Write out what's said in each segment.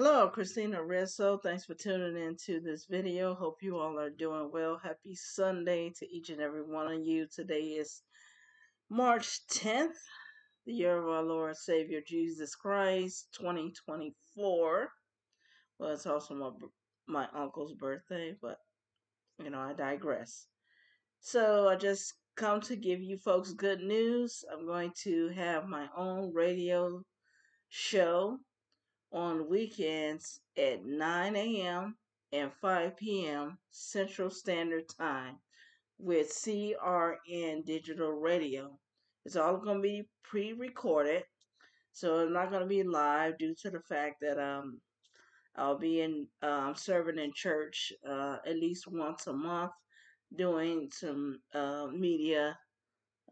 Hello, Christina Rizzo. Thanks for tuning in to this video. Hope you all are doing well. Happy Sunday to each and every one of you. Today is March 10th, the year of our Lord Savior Jesus Christ, 2024. Well, it's also my, my uncle's birthday, but, you know, I digress. So I just come to give you folks good news. I'm going to have my own radio show on weekends at 9 a.m. and 5 p.m. Central Standard Time with CRN Digital Radio. It's all going to be pre recorded, so it's not going to be live due to the fact that um, I'll be in um, serving in church uh, at least once a month, doing some uh, media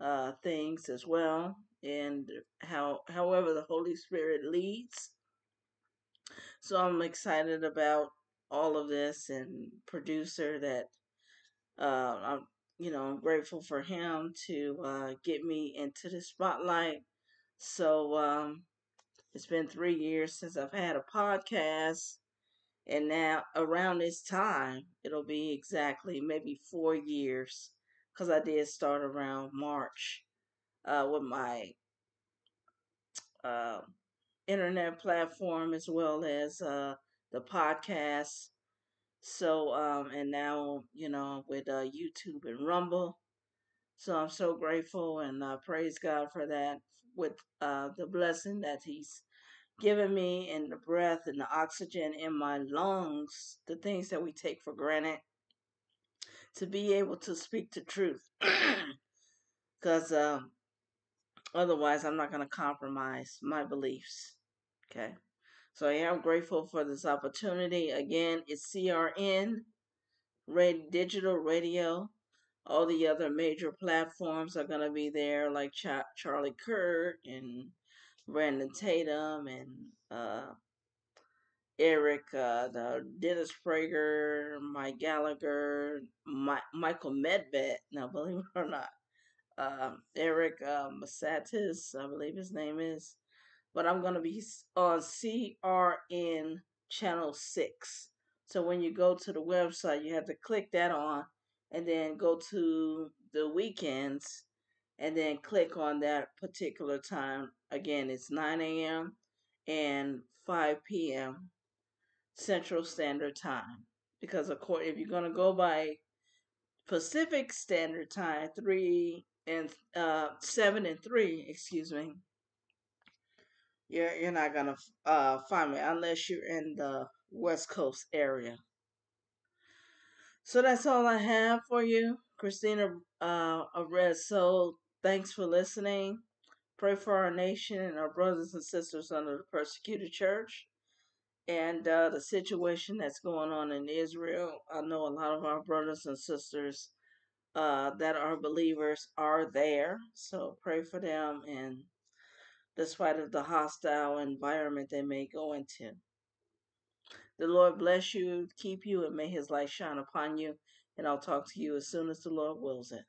uh, things as well, and how however the Holy Spirit leads. So I'm excited about all of this and producer that uh, I'm, you know, I'm grateful for him to uh, get me into the spotlight. So um, it's been three years since I've had a podcast, and now around this time it'll be exactly maybe four years because I did start around March uh, with my. Internet platform as well as uh, the podcast. So, um, and now, you know, with uh, YouTube and Rumble. So I'm so grateful and uh, praise God for that with uh, the blessing that He's given me and the breath and the oxygen in my lungs, the things that we take for granted, to be able to speak the truth. Because um, otherwise, I'm not going to compromise my beliefs. Okay. So I am grateful for this opportunity. Again, it's CRN, Red Digital Radio. All the other major platforms are going to be there, like Ch- Charlie Kirk and Brandon Tatum and uh, Eric, uh, the Dennis Prager, Mike Gallagher, My- Michael Medved. Now, believe it or not, um, Eric uh, Masatis, I believe his name is but I'm going to be on CRN channel 6. So when you go to the website, you have to click that on and then go to the weekends and then click on that particular time. Again, it's 9 a.m. and 5 p.m. Central Standard Time. Because of course, if you're going to go by Pacific Standard Time, 3 and uh, 7 and 3, excuse me, you're you're not gonna uh, find me unless you're in the West Coast area. So that's all I have for you, Christina uh, of Red Soul. Thanks for listening. Pray for our nation and our brothers and sisters under the persecuted church and uh, the situation that's going on in Israel. I know a lot of our brothers and sisters uh, that are believers are there, so pray for them and despite of the hostile environment they may go into. The Lord bless you, keep you, and may his light shine upon you. And I'll talk to you as soon as the Lord wills it.